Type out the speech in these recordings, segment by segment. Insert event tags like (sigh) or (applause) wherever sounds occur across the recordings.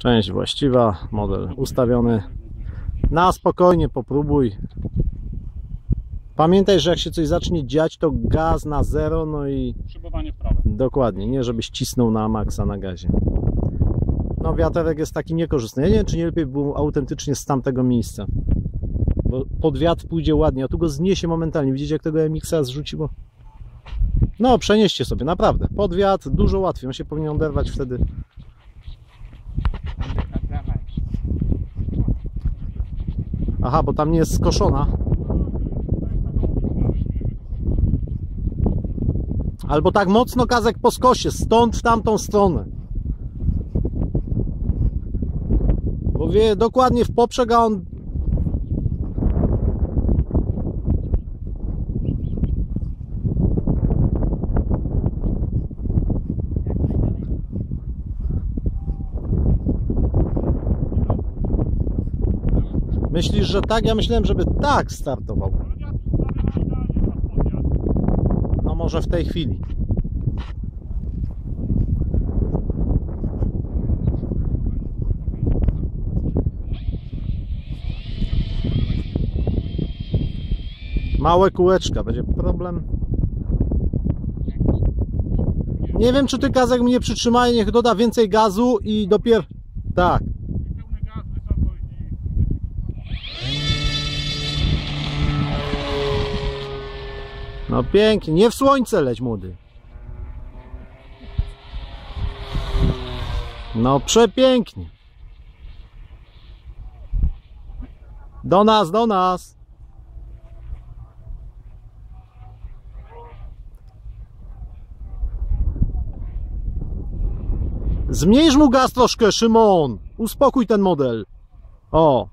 Część właściwa, model ustawiony. Na spokojnie popróbuj. Pamiętaj, że jak się coś zacznie dziać, to gaz na zero, no i Szybowanie w prawo. dokładnie, nie żebyś cisnął na maksa na gazie. No wiaterek jest taki niekorzystny. Ja nie wiem, czy nie lepiej było autentycznie z tamtego miejsca. Bo pod wiatr pójdzie ładnie, a tu go zniesie momentalnie. Widzicie, jak tego MX-a zrzuciło? No, przenieście sobie, naprawdę. Pod wiatr dużo łatwiej. On się powinien oderwać wtedy. Aha, bo tam nie jest skoszona. Albo tak mocno kazek po skosie, stąd w tamtą stronę. Bo wie dokładnie w poprzek, a on. Myślisz, że tak? Ja myślałem, żeby tak startował. No może w tej chwili. Małe kółeczka, będzie problem. Nie wiem, czy ty kazek mnie przytrzymaj, niech doda więcej gazu i dopiero. Tak. No pięknie, nie w słońce leć młody. No przepięknie. Do nas, do nas. Zmniejsz mu gaz troszkę, Szymon. Uspokój ten model. O.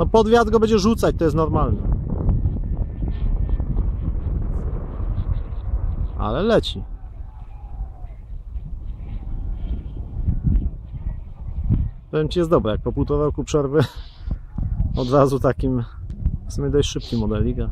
No pod wiatr go będzie rzucać, to jest normalne. Ale leci. Powiem Ci jest dobre, jak po półtora roku przerwy (laughs) od razu takim w sumie dość szybki modelika.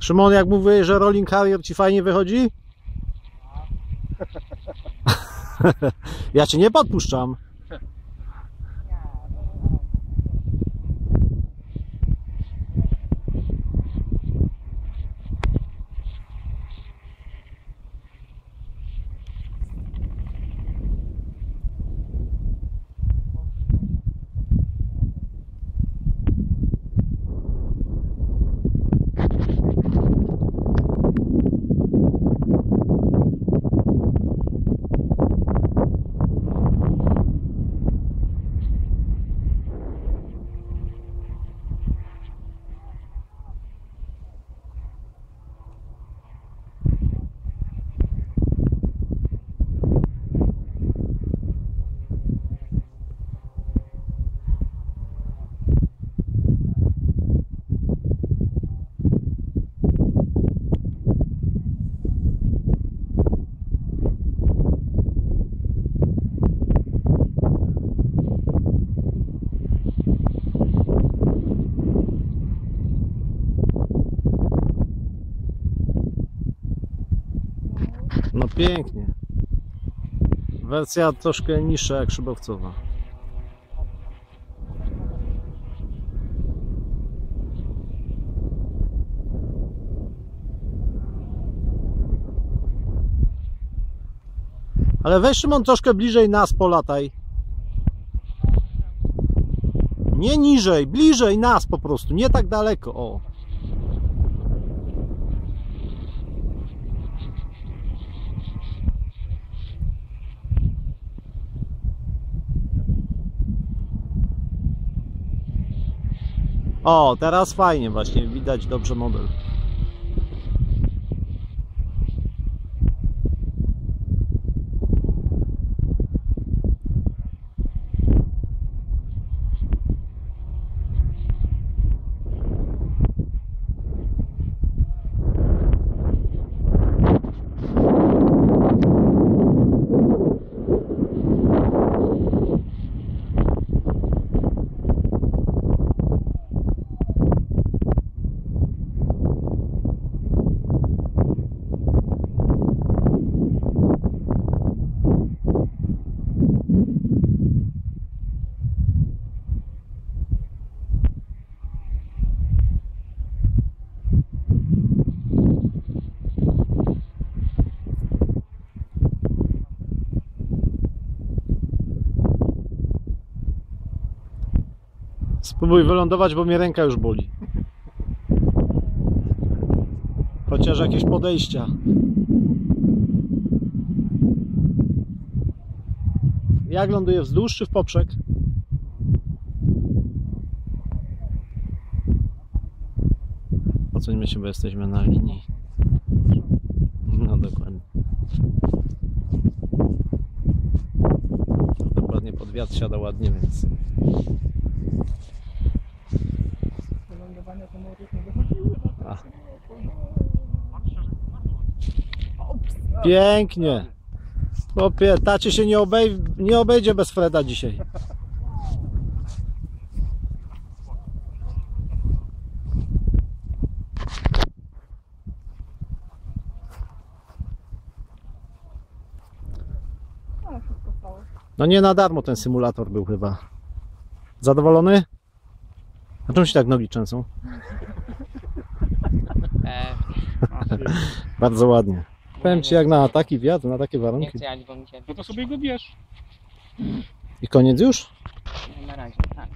Szymon, jak mówię, że Rolling Harrier Ci fajnie wychodzi? (laughs) ja Cię nie podpuszczam. No pięknie. Wersja troszkę niższa jak szybowcowa. Ale weź Szymon troszkę bliżej nas polataj. Nie niżej, bliżej nas po prostu, nie tak daleko. O. O, teraz fajnie właśnie, widać dobrze model. Spróbuj wylądować, bo mnie ręka już boli. Chociaż jakieś podejścia. Jak ląduje wzdłuż czy w poprzek? Oceńmy się, bo jesteśmy na linii. No dokładnie. Dokładnie pod wiatr siada ładnie, więc Lądowania to może nie. A. Ładnie. Pięknie. Chłopie, tacie się nie, obej nie obejdzie bez Freda dzisiaj. No nie na darmo ten symulator był chyba. Zadowolony? A czemu się tak nogi trzęsą? E, Bardzo ładnie. Powiem ci jak na taki wiatr, na takie nie warunki. chcę jechać, bo mi się... No to sobie go bierz. I koniec już? Na razie, tak.